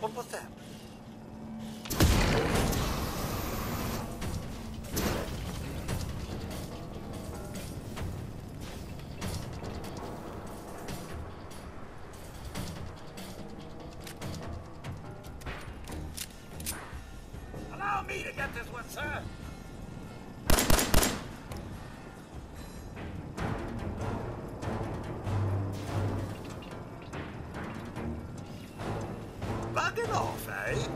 What was that? Off,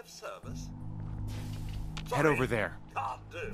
of service? Sorry, Head over there. Can't do.